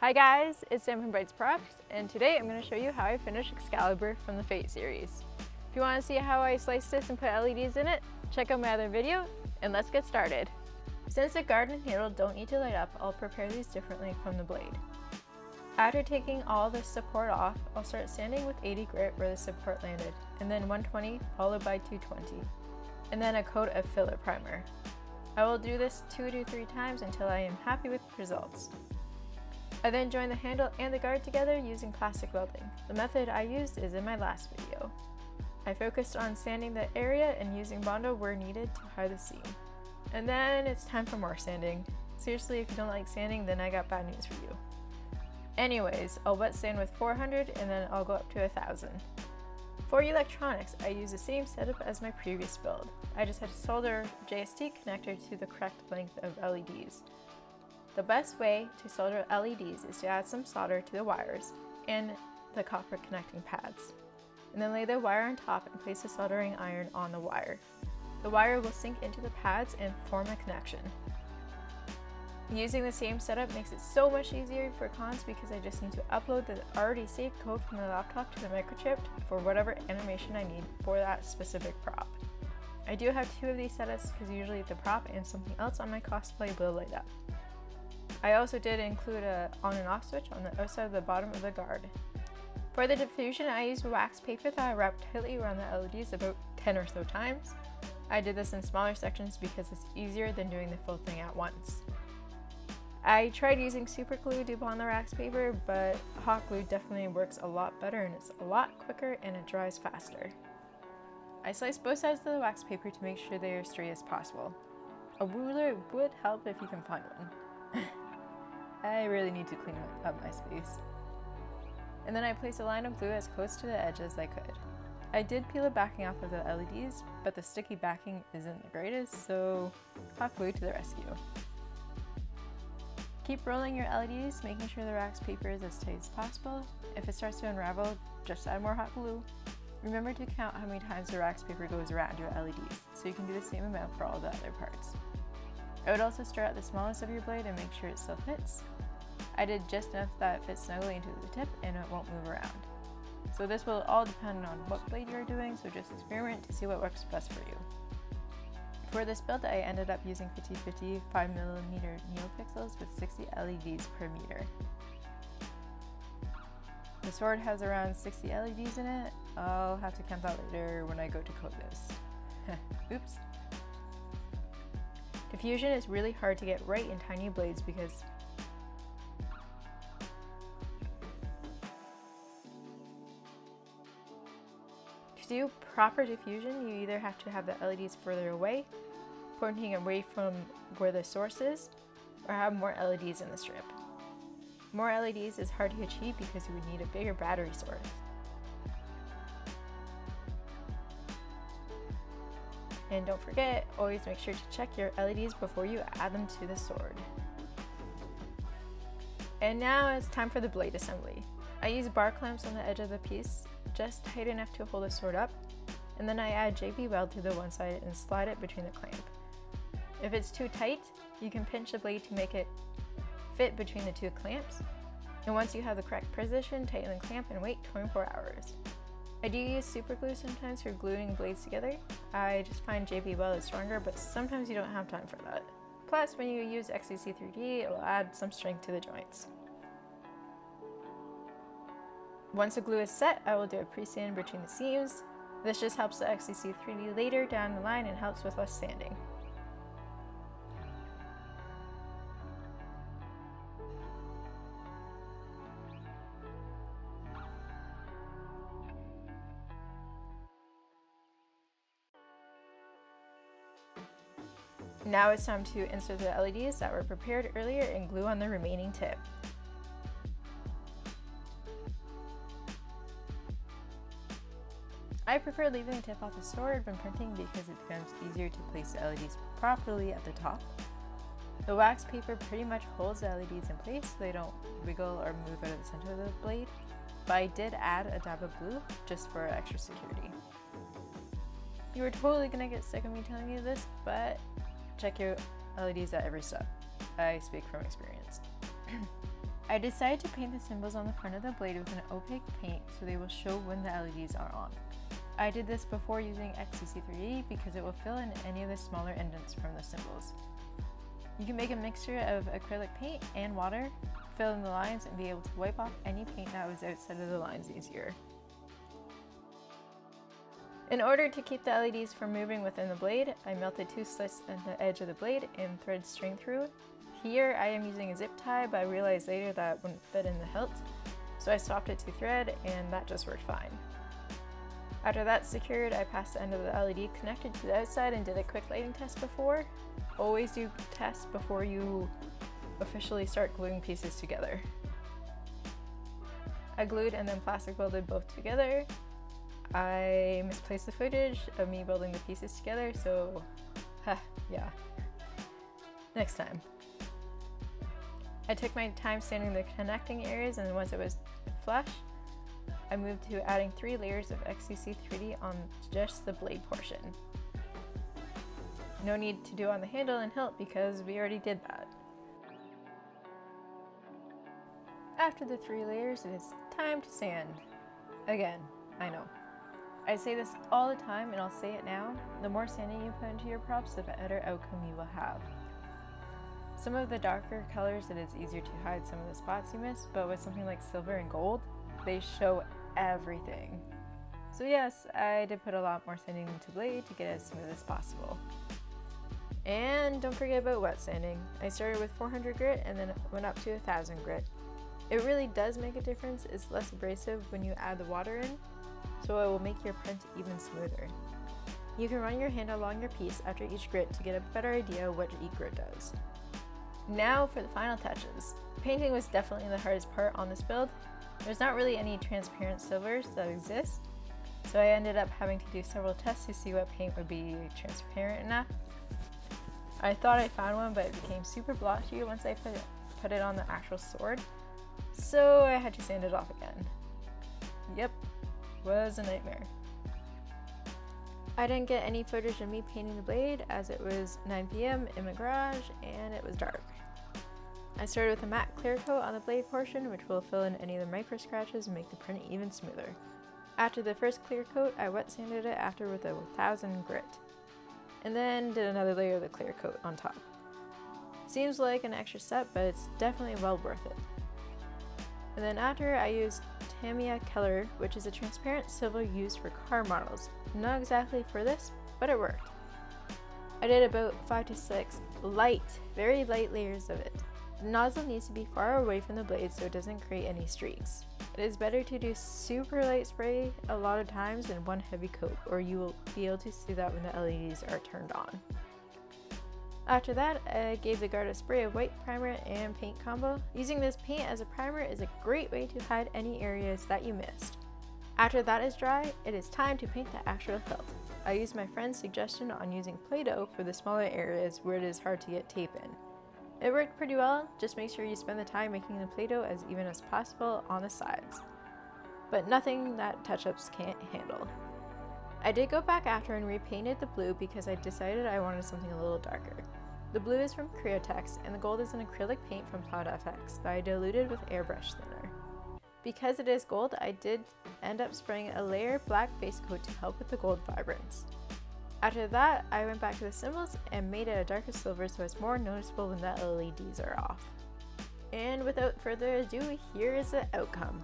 Hi guys, it's Sam from Byte Props, and today I'm going to show you how I finish Excalibur from the Fate series. If you want to see how I slice this and put LEDs in it, check out my other video, and let's get started. Since the guard and handle don't need to light up, I'll prepare these differently from the blade. After taking all the support off, I'll start sanding with 80 grit where the support landed, and then 120 followed by 220, and then a coat of filler primer. I will do this two to three times until I am happy with the results. I then joined the handle and the guard together using plastic welding. The method I used is in my last video. I focused on sanding the area and using Bondo where needed to hide the seam. And then it's time for more sanding. Seriously, if you don't like sanding, then I got bad news for you. Anyways, I'll wet sand with 400 and then I'll go up to 1000. For electronics, I use the same setup as my previous build. I just had to solder JST connector to the correct length of LEDs. The best way to solder LEDs is to add some solder to the wires and the copper connecting pads. And then lay the wire on top and place the soldering iron on the wire. The wire will sink into the pads and form a connection. Using the same setup makes it so much easier for cons because I just need to upload the already saved code from the laptop to the microchip for whatever animation I need for that specific prop. I do have two of these setups because usually the prop and something else on my cosplay will light up. I also did include a on and off switch on the outside of the bottom of the guard. For the diffusion, I used wax paper that I wrapped tightly around the LEDs about 10 or so times. I did this in smaller sections because it's easier than doing the full thing at once. I tried using super glue to bond the wax paper, but hot glue definitely works a lot better and it's a lot quicker and it dries faster. I sliced both sides of the wax paper to make sure they are straight as possible. A ruler would help if you can find one. I really need to clean up my space. And then I placed a line of glue as close to the edge as I could. I did peel the backing off of the LEDs, but the sticky backing isn't the greatest, so hot glue to the rescue. Keep rolling your LEDs, making sure the wax paper is as tight as possible. If it starts to unravel, just add more hot glue. Remember to count how many times the wax paper goes around your LEDs, so you can do the same amount for all the other parts. I would also start at the smallest of your blade and make sure it still fits. I did just enough that it fits snugly into the tip and it won't move around. So this will all depend on what blade you're doing, so just experiment to see what works best for you. For this build, I ended up using 50-50 5mm NeoPixels with 60 LEDs per meter. The sword has around 60 LEDs in it. I'll have to count that later when I go to code this. Oops. Diffusion is really hard to get right in tiny blades because to do proper diffusion, you either have to have the LEDs further away, pointing away from where the source is, or have more LEDs in the strip. More LEDs is hard to achieve because you would need a bigger battery source. And don't forget, always make sure to check your LEDs before you add them to the sword. And now it's time for the blade assembly. I use bar clamps on the edge of the piece, just tight enough to hold the sword up, and then I add JB weld to the one side and slide it between the clamp. If it's too tight, you can pinch the blade to make it fit between the two clamps, and once you have the correct position, tighten the clamp and wait 24 hours. I do use super glue sometimes for gluing blades together. I just find JB Weld is stronger, but sometimes you don't have time for that. Plus, when you use XTC 3D, it will add some strength to the joints. Once the glue is set, I will do a pre-sand between the seams. This just helps the XTC 3D later down the line and helps with less sanding. Now it's time to insert the LEDs that were prepared earlier and glue on the remaining tip. I prefer leaving the tip off the sword when printing because it becomes easier to place the LEDs properly at the top. The wax paper pretty much holds the LEDs in place so they don't wiggle or move out of the center of the blade, but I did add a dab of blue just for extra security. You are totally gonna get sick of me telling you this, but check your LEDs at every step. I speak from experience. I decided to paint the symbols on the front of the blade with an opaque paint so they will show when the LEDs are on. I did this before using XTC3D because it will fill in any of the smaller indents from the symbols. You can make a mixture of acrylic paint and water, fill in the lines, and be able to wipe off any paint that was outside of the lines easier. In order to keep the LEDs from moving within the blade, I melted two slits in the edge of the blade and threaded string through. Here I am using a zip tie, but I realized later that it wouldn't fit in the hilt, so I swapped it to thread and that just worked fine. After that's secured, I passed the end of the LED connected to the outside and did a quick lighting test before. Always do tests before you officially start gluing pieces together. I glued and then plastic welded both together I misplaced the footage of me building the pieces together, so huh, yeah. Next time. I took my time sanding the connecting areas and once it was flush, I moved to adding three layers of XTC 3D on just the blade portion. No need to do on the handle and hilt because we already did that. After the three layers, it is time to sand. Again, I know. I say this all the time and I'll say it now, the more sanding you put into your props, the better outcome you will have. Some of the darker colors that it is easier to hide some of the spots you miss, but with something like silver and gold, they show everything. So yes, I did put a lot more sanding into blade to get as smooth as possible. And don't forget about wet sanding. I started with 400 grit and then went up to 1000 grit. It really does make a difference, it's less abrasive when you add the water in, so it will make your print even smoother. You can run your hand along your piece after each grit to get a better idea of what each grit does. Now for the final touches. Painting was definitely the hardest part on this build. There's not really any transparent silvers that exist, so I ended up having to do several tests to see what paint would be transparent enough. I thought I found one, but it became super blotchy once I put it, put it on the actual sword, so I had to sand it off again. Yep, was a nightmare. I didn't get any footage of me painting the blade as it was 9 p.m. in my garage and it was dark. I started with a matte clear coat on the blade portion which will fill in any of the micro scratches and make the print even smoother. After the first clear coat, I wet sanded it after with a 1000 grit, and then did another layer of the clear coat on top. Seems like an extra step, but it's definitely well worth it. And then after I used Tamiya Keller, which is a transparent silver used for car models. Not exactly for this, but it worked. I did about 5 to 6 light, very light layers of it. The nozzle needs to be far away from the blade so it doesn't create any streaks. It is better to do super light spray a lot of times than one heavy coat or you will be able to see that when the LEDs are turned on. After that, I gave the guard a spray of white primer and paint combo. Using this paint as a primer is a great way to hide any areas that you missed. After that is dry, it is time to paint the actual hilt. I used my friend's suggestion on using Play-Doh for the smaller areas where it is hard to get tape in. It worked pretty well, just make sure you spend the time making the Play-Doh as even as possible on the sides. But nothing that touch-ups can't handle. I did go back after and repainted the blue because I decided I wanted something a little darker. The blue is from Createx and the gold is an acrylic paint from Cloud FX that I diluted with airbrush thinner. Because it is gold, I did end up spraying a layer black base coat to help with the gold vibrance. After that, I went back to the symbols and made it a darker silver so it's more noticeable when the LEDs are off. And without further ado, here is the outcome.